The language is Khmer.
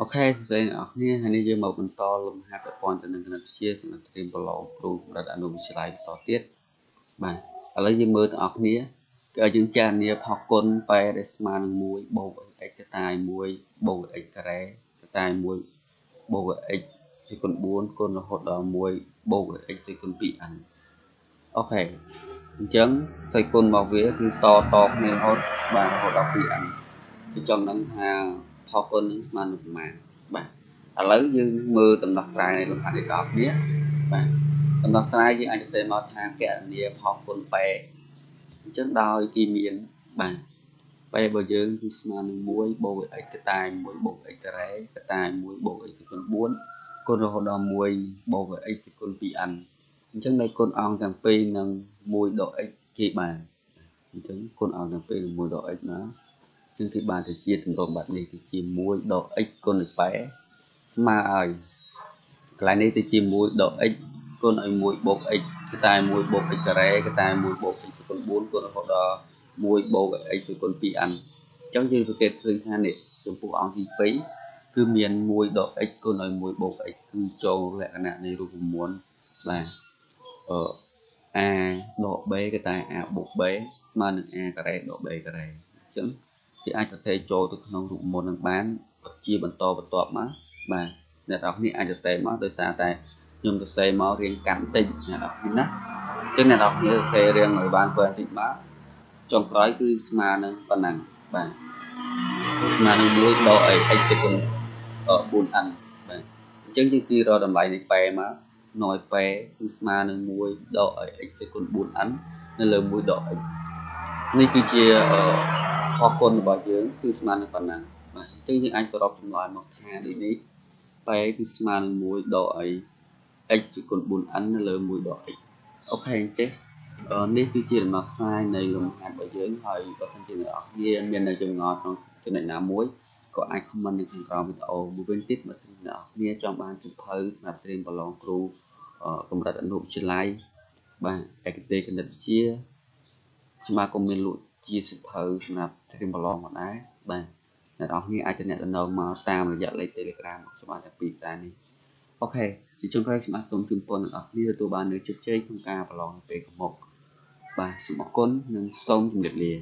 សួស្តីអ្នកនរគ្នាហើយនេះយើងមកបន្តលំហាត់ប្រព័ន្ធទៅនឹងគណិតវិទ្យាសម្រាប់ត្រៀមប្រឡងគ្រូកម្រិតអនុវិទ្យាល័យបន្តទៀតបាទឥឡូវយើងមើលទាំងអស់គ្នាគឺយើងចារនាផគុណប៉ែដែលស្មើនឹង1បូក x កតាយ1បូក x ការ៉េកតាយ1បូក x សេគុណ4គុណរហូតដល់1បូក x សេគុណ 2n អូខេអញ្ចឹងសេគុណរបស់វាគឺតតគ្នារហូតបាទរហូតដល់ 2n គឺចង់ដឹងថា ផគុណនឹងស្មើនឹងប្រមាណបាទឥឡូវយើងមើលដំណោះស្រាយនៃលំហាត់នេះដល់គ្នាបាទដំណោះស្រាយយើងអាចសរសេរមកថាកណនីផគុណប៉ែអញ្ចឹងដោយគីមានបាទប៉ែរបស់យើងគឺស្មើនឹង1បូក x កតាយ1បូក x ការ៉េកតាយ1បូក x សេគុណ4គុណរហូតដល់1បូក x សេគុណ 2n អញ្ចឹងនៃគុណអង្គទាំងពីរនឹង1ដក x គេបានអញ្ចឹងគុណអង្គទាំងពីរនឹង1ដក x ណា ចឹងគេបានទៅជាទម្រង់បែបនេះទៅជាមួយដក x គុណនឹងប៉ែស្មើឲ្យកន្លែងនេះទៅជាមួយដក x គុណឲ្យ1បូក x គឺតែ1បូក x ការ៉េគឺតែ1បូក x គុណ4គុណរហូតដល់1បូក x គុណ 2n អញ្ចឹងយើងសង្កេតឃើញថានេះចំពោះអង្គទី2គឺមាន1ដក x គុណឲ្យ1បូក x គឺចូលលក្ខណៈនៃរូបមន្តបាទអឺ a ដក b គឺតែ a បូក b ស្មើនឹង a ការ៉េដក b ការ៉េអញ្ចឹង គេអាចសរសេរចូលទៅក្នុងរូបមន្តនឹងបានជាបន្តបន្ទាប់មកបាទអ្នកនរគ្នាអាចសរសេរមកដោយសារតែខ្ញុំសរសេរមករៀងកាន់តិចអ្នកនរគ្នាណាអញ្ចឹងអ្នកនរគ្នាសរសេររៀងឲ្យបានប៉ុណ្ណឹងតិចមកចុងក្រោយគឺស្មើនឹងប៉ុណ្ណឹងបាទស្មើនឹង1ដកអី x ទៅគុណ 4n បាទអញ្ចឹងយើងទីរកតម្លៃនៃប៉ែមកណយប៉ែគឺស្មើនឹង1ដកអី x ទៅគុណ 4n នៅលើ1ដក x នេះគឺជាអឺ ផលគុណរបស់យើងគឺស្មើនឹងប៉ុណ្ណាបាទអញ្ចឹងយើងអាចសរុបចម្លើយមកថាដូចនេះបែគឺស្មើនឹង1ដកអី x គុណ 4n នៅលើ1ដក x អូខេអញ្ចឹងនេះគឺជាដំណោះស្រាយនៃលំហាត់របស់យើងហើយបើសិនជាអ្នកនរគ្នាមាននៅចម្ងល់ក្នុងចំណុចណាមួយក៏អាច comment នៅខាងក្រោមវីដេអូមួយវិញទៀតបើសិនជាអ្នកនរគ្នាចង់បានសិភៅសម្រាប់ត្រៀមប្រឡងគ្រូកម្រិតអនុវិទ្យាល័យបាទឯកទេសគណិតវិទ្យាសមាគមមានលក់ ជាសិភៅសម្រាប់ត្រៀមប្រឡងមកដែរបាទអ្នកនរគ្នាអាចទំនាក់ទំនងមកតាមរយៈលេខ Telegram របស់ខ្ញុំបានតែពីសារនេះអូខេជាចុងក្រោយខ្ញុំបាទសូមជូនពរអ្នកនរគ្នាទទួលបាននូវជោគជ័យក្នុងការប្រឡងនៅពេលខាងមុខបាទសូមអរគុណនិងសូមជម្រាបលា